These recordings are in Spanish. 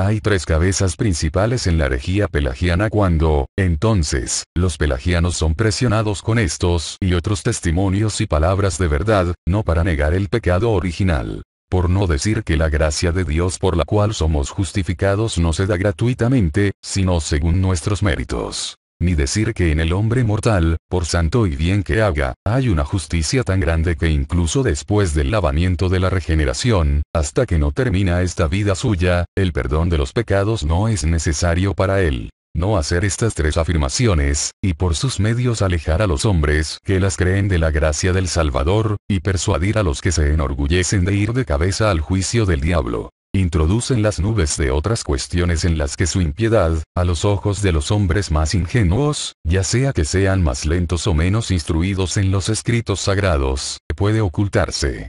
Hay tres cabezas principales en la herejía pelagiana cuando, entonces, los pelagianos son presionados con estos y otros testimonios y palabras de verdad, no para negar el pecado original. Por no decir que la gracia de Dios por la cual somos justificados no se da gratuitamente, sino según nuestros méritos ni decir que en el hombre mortal, por santo y bien que haga, hay una justicia tan grande que incluso después del lavamiento de la regeneración, hasta que no termina esta vida suya, el perdón de los pecados no es necesario para él. No hacer estas tres afirmaciones, y por sus medios alejar a los hombres que las creen de la gracia del Salvador, y persuadir a los que se enorgullecen de ir de cabeza al juicio del diablo introducen las nubes de otras cuestiones en las que su impiedad, a los ojos de los hombres más ingenuos, ya sea que sean más lentos o menos instruidos en los escritos sagrados, puede ocultarse.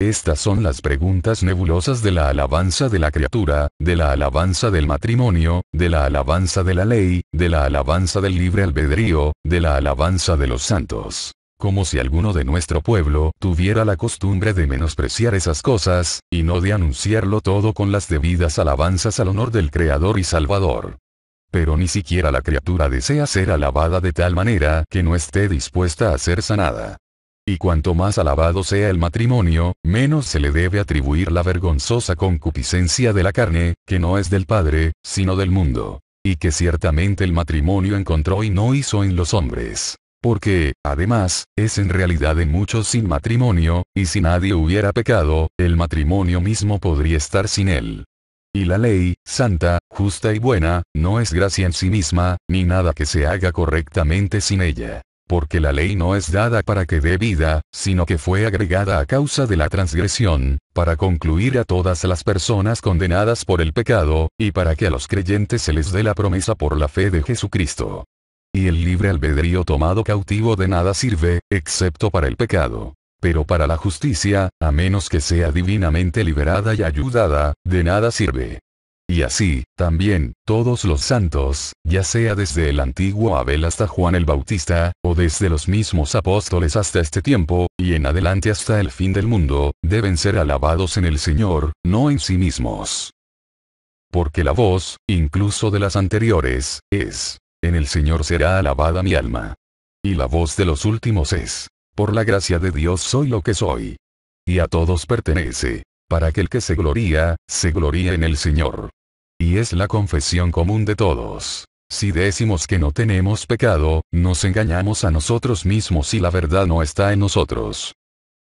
Estas son las preguntas nebulosas de la alabanza de la criatura, de la alabanza del matrimonio, de la alabanza de la ley, de la alabanza del libre albedrío, de la alabanza de los santos como si alguno de nuestro pueblo tuviera la costumbre de menospreciar esas cosas, y no de anunciarlo todo con las debidas alabanzas al honor del Creador y Salvador. Pero ni siquiera la criatura desea ser alabada de tal manera que no esté dispuesta a ser sanada. Y cuanto más alabado sea el matrimonio, menos se le debe atribuir la vergonzosa concupiscencia de la carne, que no es del Padre, sino del mundo. Y que ciertamente el matrimonio encontró y no hizo en los hombres. Porque, además, es en realidad en muchos sin matrimonio, y si nadie hubiera pecado, el matrimonio mismo podría estar sin él. Y la ley, santa, justa y buena, no es gracia en sí misma, ni nada que se haga correctamente sin ella. Porque la ley no es dada para que dé vida, sino que fue agregada a causa de la transgresión, para concluir a todas las personas condenadas por el pecado, y para que a los creyentes se les dé la promesa por la fe de Jesucristo. Y el libre albedrío tomado cautivo de nada sirve, excepto para el pecado. Pero para la justicia, a menos que sea divinamente liberada y ayudada, de nada sirve. Y así, también, todos los santos, ya sea desde el antiguo Abel hasta Juan el Bautista, o desde los mismos apóstoles hasta este tiempo, y en adelante hasta el fin del mundo, deben ser alabados en el Señor, no en sí mismos. Porque la voz, incluso de las anteriores, es, en el Señor será alabada mi alma. Y la voz de los últimos es, por la gracia de Dios soy lo que soy. Y a todos pertenece, para que el que se gloría, se gloría en el Señor. Y es la confesión común de todos. Si decimos que no tenemos pecado, nos engañamos a nosotros mismos y la verdad no está en nosotros.